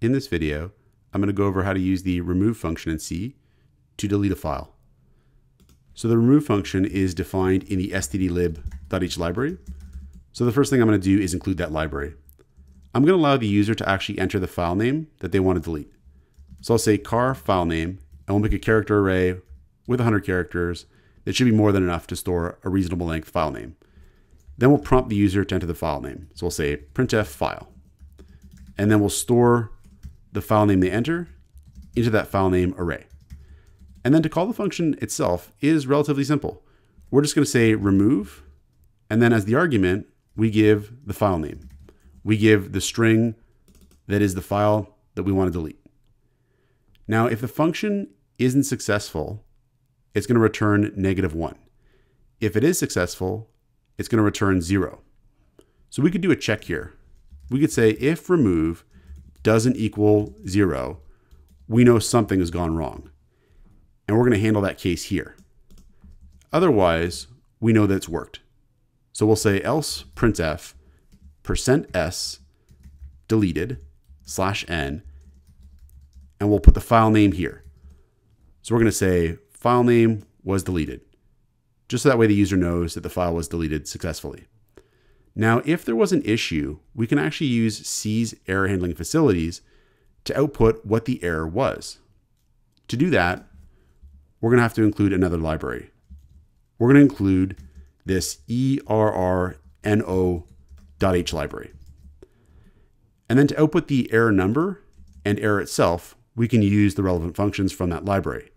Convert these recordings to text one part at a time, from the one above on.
In this video, I'm going to go over how to use the remove function in C to delete a file. So the remove function is defined in the stdlib.h library. So the first thing I'm going to do is include that library. I'm going to allow the user to actually enter the file name that they want to delete. So I'll say char file name, and we'll make a character array with 100 characters. That should be more than enough to store a reasonable length file name. Then we'll prompt the user to enter the file name. So we'll say printf file. And then we'll store the file name they enter into that file name array. And then to call the function itself is relatively simple. We're just going to say remove, and then as the argument, we give the file name. We give the string that is the file that we want to delete. Now, if the function isn't successful, it's going to return negative one. If it is successful, it's going to return zero. So we could do a check here. We could say if remove doesn't equal zero, we know something has gone wrong. And we're going to handle that case here. Otherwise, we know that it's worked. So we'll say else printf percent %s deleted slash n, and we'll put the file name here. So we're going to say file name was deleted just so that way the user knows that the file was deleted successfully. Now, if there was an issue, we can actually use C's error handling facilities to output what the error was. To do that, we're going to have to include another library. We're going to include this errno.h library. And then to output the error number and error itself, we can use the relevant functions from that library.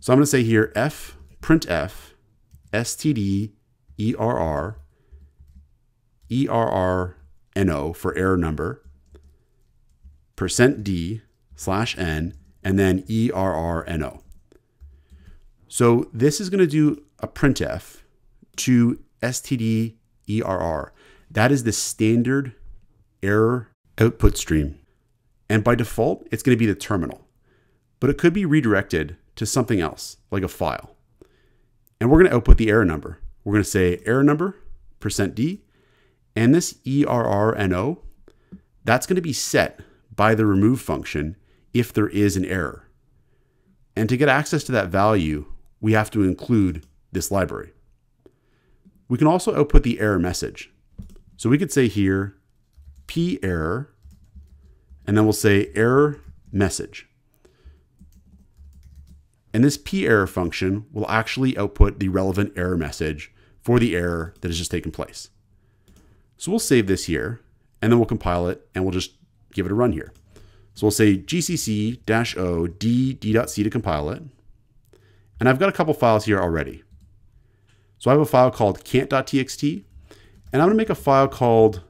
So I'm going to say here f printf std err errno for error number, percent %d slash n, and then errno. So this is going to do a printf to std err. That is the standard error output stream. And by default, it's going to be the terminal. But it could be redirected to something else, like a file. And we're going to output the error number. We're going to say error number, percent %d, and this errno, that's going to be set by the remove function if there is an error. And to get access to that value, we have to include this library. We can also output the error message. So we could say here, p error, and then we'll say error message. And this p error function will actually output the relevant error message for the error that has just taken place. So we'll save this here, and then we'll compile it, and we'll just give it a run here. So we'll say gcc-o d d.c to compile it. And I've got a couple files here already. So I have a file called can't.txt, and I'm going to make a file called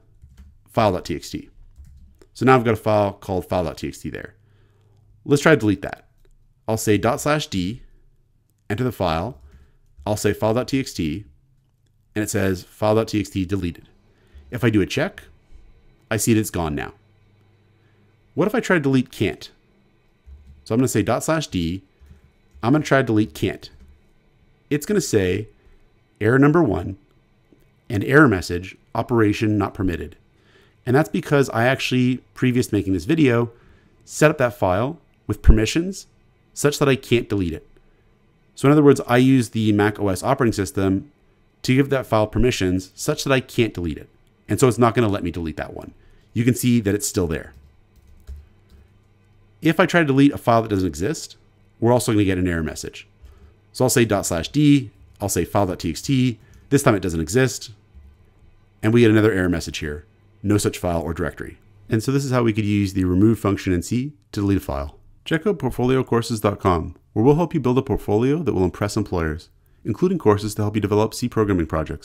file.txt. So now I've got a file called file.txt there. Let's try to delete that. I'll say dot slash d, enter the file. I'll say file.txt, and it says file.txt deleted. If I do a check, I see that it's gone now. What if I try to delete can't? So I'm going to say dot slash d. I'm going to try to delete can't. It's going to say error number one and error message operation not permitted. And that's because I actually, previous to making this video, set up that file with permissions such that I can't delete it. So in other words, I use the Mac OS operating system to give that file permissions such that I can't delete it. And so it's not going to let me delete that one. You can see that it's still there. If I try to delete a file that doesn't exist, we're also going to get an error message. So I'll say dot slash d, I'll say file.txt, this time it doesn't exist, and we get another error message here, no such file or directory. And so this is how we could use the remove function in C to delete a file. Check out portfoliocourses.com, where we'll help you build a portfolio that will impress employers, including courses to help you develop C programming projects.